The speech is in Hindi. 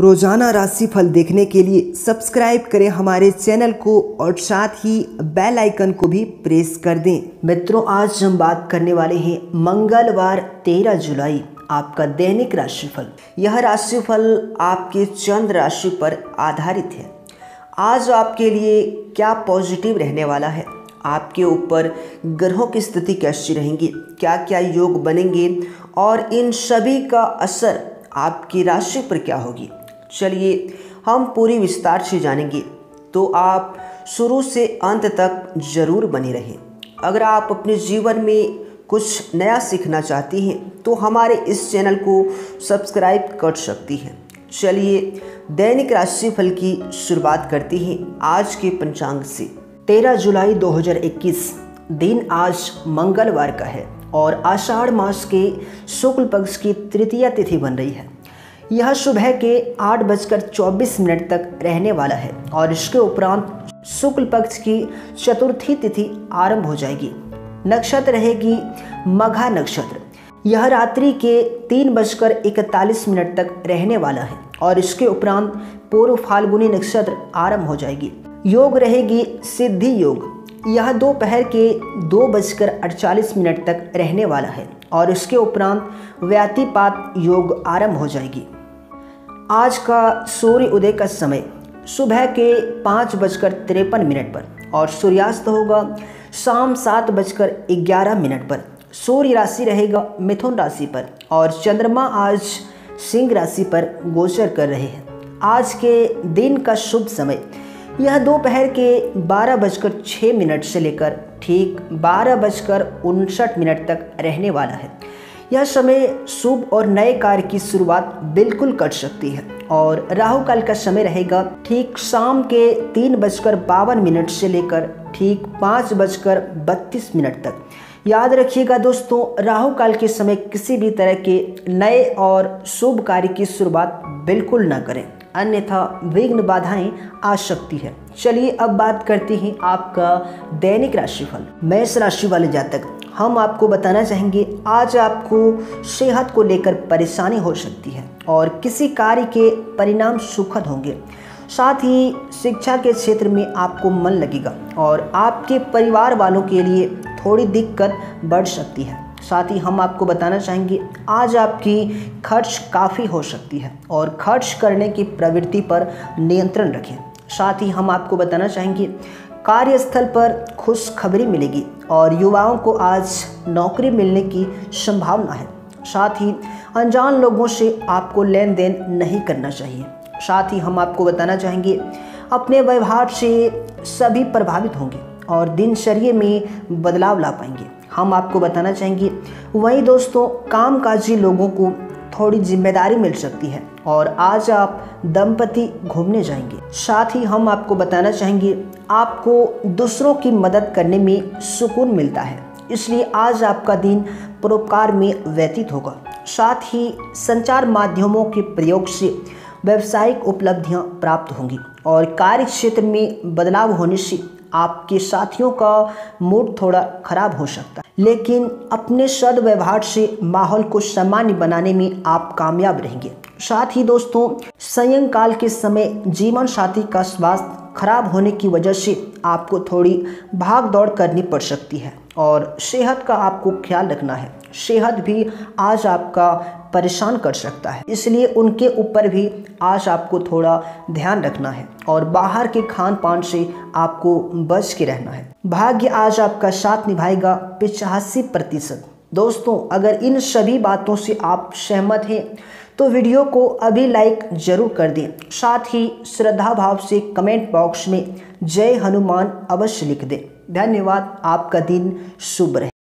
रोज़ाना राशिफल देखने के लिए सब्सक्राइब करें हमारे चैनल को और साथ ही बेल आइकन को भी प्रेस कर दें। मित्रों, आज हम बात करने वाले हैं मंगलवार 13 जुलाई, आपका दैनिक राशिफल। यह राशिफल आपके चंद्र राशि पर आधारित है। आज आपके लिए क्या पॉजिटिव रहने वाला है? आपके ऊपर ग्रहों की स्थिति कैसी रहेंगी? क्या क्या योग बनेंगे? और इन सभी का असर आपकी राशि पर क्या होगी? चलिए, हम पूरी विस्तार से जानेंगे। तो आप शुरू से अंत तक ज़रूर बने रहें। अगर आप अपने जीवन में कुछ नया सीखना चाहती हैं तो हमारे इस चैनल को सब्सक्राइब कर सकती हैं। चलिए, दैनिक राशिफल की शुरुआत करते हैं आज के पंचांग से। 13 जुलाई 2021 दिन आज मंगलवार का है और आषाढ़ मास के शुक्ल पक्ष की तृतीय तिथि बन रही है। यह सुबह के आठ बजकर चौबीस मिनट तक रहने वाला है और इसके उपरांत शुक्ल पक्ष की चतुर्थी तिथि आरंभ हो जाएगी। नक्षत्र रहेगी मघा नक्षत्र। यह रात्रि के तीन बजकर इकतालीस मिनट तक रहने वाला है और इसके उपरांत पूर्व फाल्गुनी नक्षत्र आरंभ हो जाएगी। योग रहेगी सिद्धि योग। यह दोपहर के दो बजकर अड़चालीस मिनट तक रहने वाला है और इसके उपरांत व्यातिपात योग आरंभ हो जाएगी। आज का सूर्य उदय का समय सुबह के पाँच बजकर तिरपन मिनट पर और सूर्यास्त होगा शाम सात बजकर ग्यारह मिनट पर। सूर्य राशि रहेगा मिथुन राशि पर और चंद्रमा आज सिंह राशि पर गोचर कर रहे हैं। आज के दिन का शुभ समय यह दोपहर के बारह बजकर छः मिनट से लेकर ठीक बारह बजकर उनसठ मिनट तक रहने वाला है। यह समय शुभ और नए कार्य की शुरुआत बिल्कुल कर सकती है। और राहु काल का समय रहेगा ठीक शाम के तीन बजकर बावन मिनट से लेकर ठीक पाँच बजकर बत्तीस मिनट तक। याद रखिएगा दोस्तों राहु काल के समय किसी भी तरह के नए और शुभ कार्य की शुरुआत बिल्कुल न करें। अन्यथा विघ्न बाधाएँ आ सकती है। चलिए अब बात करते हैं आपका दैनिक राशिफल। मेष राशि वाले जातक हम आपको बताना चाहेंगे, आज आपको सेहत को लेकर परेशानी हो सकती है और किसी कार्य के परिणाम सुखद होंगे। साथ ही शिक्षा के क्षेत्र में आपको मन लगेगा और आपके परिवार वालों के लिए थोड़ी दिक्कत बढ़ सकती है। साथ ही हम आपको बताना चाहेंगे, आज आपकी खर्च काफ़ी हो सकती है और खर्च करने की प्रवृत्ति पर नियंत्रण रखें। साथ ही हम आपको बताना चाहेंगे कार्यस्थल पर खुशखबरी मिलेगी और युवाओं को आज नौकरी मिलने की संभावना है। साथ ही अनजान लोगों से आपको लेन देन नहीं करना चाहिए। साथ ही हम आपको बताना चाहेंगे, अपने व्यवहार से सभी प्रभावित होंगे और दिनचर्या में बदलाव ला पाएँगे। हम आपको बताना चाहेंगे, वहीं दोस्तों, कामकाजी लोगों को थोड़ी ज़िम्मेदारी मिल सकती है और आज आप दंपति घूमने जाएँगे। साथ ही हम आपको बताना चाहेंगे, आपको दूसरों की मदद करने में सुकून मिलता है, इसलिए आज आपका दिन परोपकार में व्यतीत होगा। साथ ही संचार माध्यमों के प्रयोग से व्यावसायिक उपलब्धियाँ प्राप्त होंगी और कार्य क्षेत्र में बदलाव होने से आपके साथियों का मूड थोड़ा खराब हो सकता है। लेकिन अपने सदव्यवहार से माहौल को सामान्य बनाने में आप कामयाब रहेंगे। साथ ही दोस्तों, संयंकाल के समय जीवन साथी का स्वास्थ्य खराब होने की वजह से आपको थोड़ी भाग दौड़ करनी पड़ सकती है और सेहत का आपको ख्याल रखना है। सेहत भी आज आपका परेशान कर सकता है, इसलिए उनके ऊपर भी आज आपको थोड़ा ध्यान रखना है और बाहर के खान पान से आपको बच के रहना है। भाग्य आज आपका साथ निभाएगा पिचासी प्रतिशत। दोस्तों, अगर इन सभी बातों से आप सहमत हैं तो वीडियो को अभी लाइक ज़रूर कर दें। साथ ही श्रद्धा भाव से कमेंट बॉक्स में जय हनुमान अवश्य लिख दें। धन्यवाद, आपका दिन शुभ रहे।